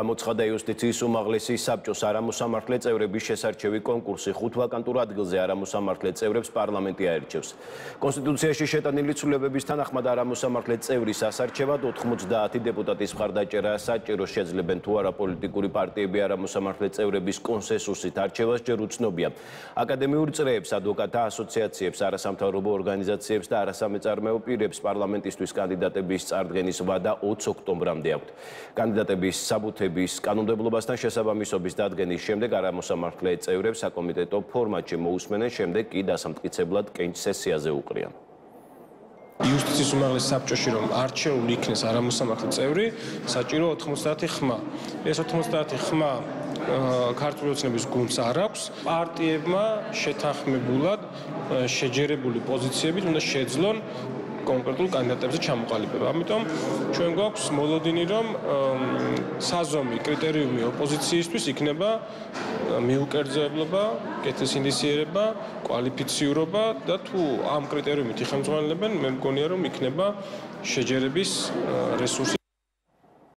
გამოცხადა იუსტიციის უმაღლესი საბჭოს არამოსამართლე წევრების შესარჩევი კონკურსი ხუთ ვაკანტურ ადგილზე არამოსამართლე წევრებს პარლამენტი აერჩევს. კონსტიტუციაში შეტანილი ცვლილებების თანახმად არამოსამართლე წევრის ასარჩევად 90 დეპუტატის მხარდაჭერა საჭირო შეძლებენ თუ არა პოლიტიკური პარტიები არამოსამართლე წევრების კონსენსუსით არჩევას ჯერ უცნობია. აკადემიურ წრეებს, ადვოკატთა ასოციაციებს, არასამთავრობო ორგანიზაციებს და არასამეწარმეო პირებს პარლამენტისთვის კანდიდატების წარდგენის ვადა 20 ოქტომბრამდე აქვთ. კანდიდატების საბუთების კანონმდებლობასთან შესაბამისობის დადგენის შემდეგ არამოსამართლე წევრებს საკომიტეტო ფორმატში მოусმენენ, შემდეგ კი დასამტკიცებლად კენჭ სესიაზე უყრიან. იუსტიციის უმაღლეს საბჭოში რომ არჩეული იქნეს არამოსამართლე წევრი, საჭირო 90 ხმა. ეს 90 ხმა ქართული ოცნების გუნდს არ აქვს. პარტიებმა შეთანხმებულად შეჯერებული პოზიციებით უნდა შეძლონ კონკრეტულ კანდიდატებზე ჩამოყალიბება. ამიტომ ჩვენ გვაქვს მოლოდინი, რომ საზომი კრიტერიუმი ოპოზიციისთვის იქნება მიუკერძებლობა, კეთილსინდისიერება, კვალიფიციურობა და თუ ამ კრიტერიუმით იხელმძღვანელებენ, მე მგონია რომ იქნება შეჯერების რესურსი